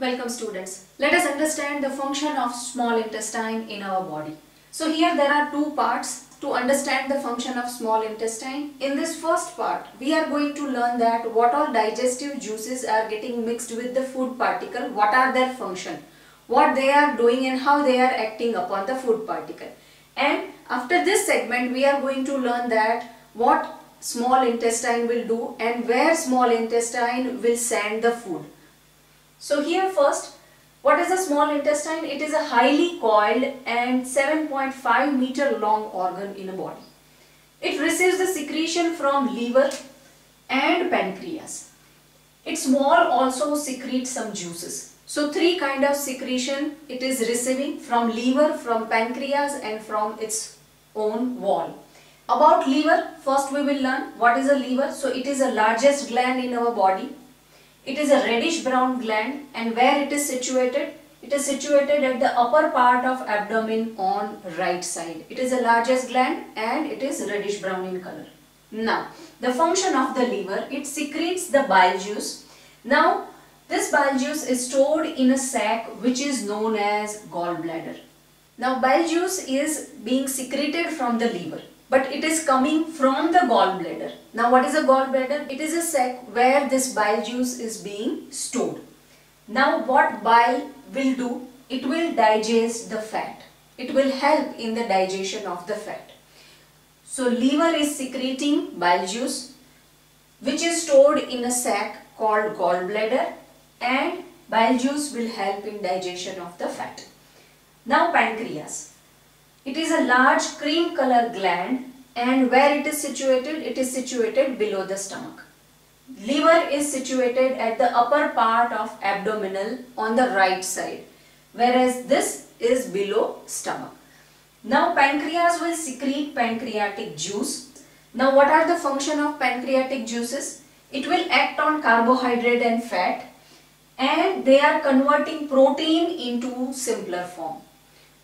Welcome students. Let us understand the function of small intestine in our body. So here there are two parts to understand the function of small intestine. In this first part, we are going to learn that what all digestive juices are getting mixed with the food particle, what are their function, what they are doing and how they are acting upon the food particle. And after this segment, we are going to learn that what small intestine will do and where small intestine will send the food. So here first, what is a small intestine? It is a highly coiled and 7.5 meter long organ in a body. It receives the secretion from liver and pancreas. Its wall also secretes some juices. So three kind of secretion it is receiving from liver, from pancreas and from its own wall. About liver, first we will learn what is a liver. So it is the largest gland in our body. It is a reddish brown gland and where it is situated? It is situated at the upper part of abdomen on right side. It is the largest gland and it is reddish brown in color. Now, the function of the liver, it secretes the bile juice. Now, this bile juice is stored in a sac which is known as gallbladder. Now, bile juice is being secreted from the liver but it is coming from the gallbladder. Now what is a gallbladder? It is a sac where this bile juice is being stored. Now what bile will do? It will digest the fat. It will help in the digestion of the fat. So liver is secreting bile juice which is stored in a sac called gallbladder and bile juice will help in digestion of the fat. Now pancreas. It is a large cream color gland and where it is situated, it is situated below the stomach. Liver is situated at the upper part of abdominal on the right side whereas this is below stomach. Now pancreas will secrete pancreatic juice. Now what are the function of pancreatic juices? It will act on carbohydrate and fat and they are converting protein into simpler form.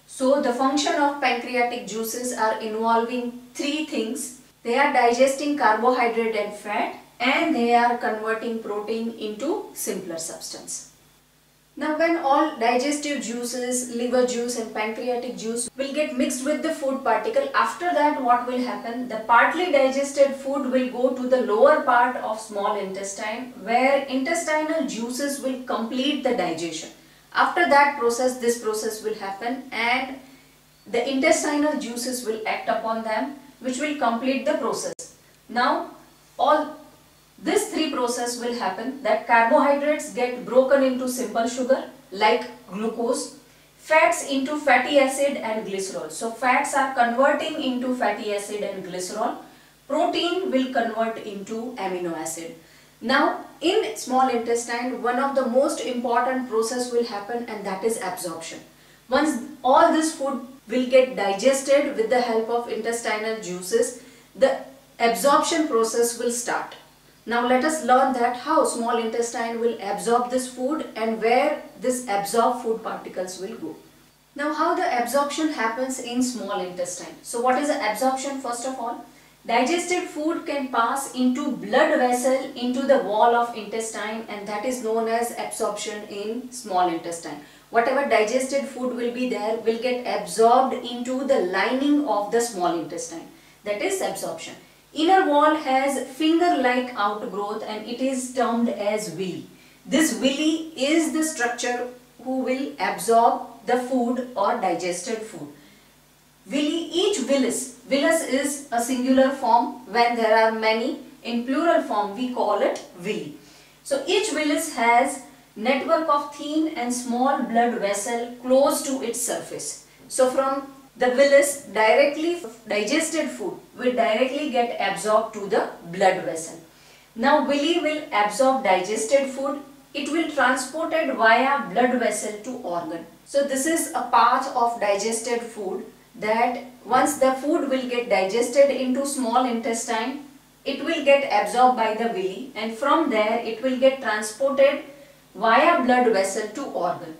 So the function of pancreatic juices are involving three things. They are digesting carbohydrate and fat and they are converting protein into simpler substance. Now when all digestive juices, liver juice and pancreatic juice will get mixed with the food particle, after that what will happen? The partly digested food will go to the lower part of small intestine where intestinal juices will complete the digestion. After that process, this process will happen and the intestinal juices will act upon them which will complete the process. Now, all this three process will happen that carbohydrates get broken into simple sugar like glucose, fats into fatty acid and glycerol. So, fats are converting into fatty acid and glycerol. Protein will convert into amino acid. Now, in small intestine, one of the most important process will happen and that is absorption. Once all this food will get digested with the help of intestinal juices, the absorption process will start. Now let us learn that how small intestine will absorb this food and where this absorbed food particles will go. Now how the absorption happens in small intestine. So what is the absorption first of all? Digested food can pass into blood vessel into the wall of intestine and that is known as absorption in small intestine. Whatever digested food will be there will get absorbed into the lining of the small intestine. That is absorption. Inner wall has finger-like outgrowth and it is termed as villi. This villi is the structure who will absorb the food or digested food. Villus, villus is a singular form when there are many. In plural form we call it villi. So each villus has network of thin and small blood vessel close to its surface. So from the villus directly digested food will directly get absorbed to the blood vessel. Now villi will absorb digested food. It will transported via blood vessel to organ. So this is a path of digested food that once the food will get digested into small intestine, it will get absorbed by the villi and from there it will get transported via blood vessel to organ.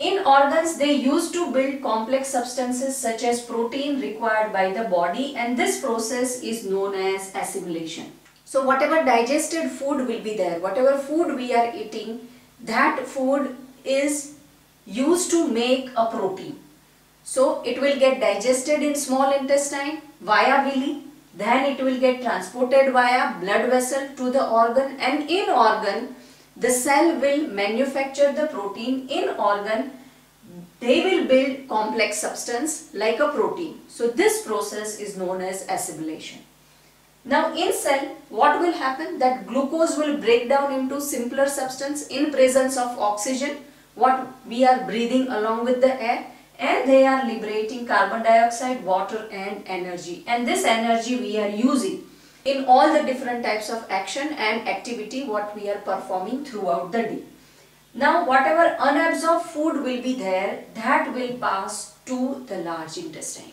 In organs, they used to build complex substances such as protein required by the body and this process is known as assimilation. So whatever digested food will be there, whatever food we are eating, that food is used to make a protein. So it will get digested in small intestine via villi then it will get transported via blood vessel to the organ and in organ the cell will manufacture the protein in organ they will build complex substance like a protein. So this process is known as assimilation. Now in cell what will happen that glucose will break down into simpler substance in presence of oxygen what we are breathing along with the air and they are liberating carbon dioxide, water and energy and this energy we are using in all the different types of action and activity what we are performing throughout the day. Now whatever unabsorbed food will be there that will pass to the large intestine.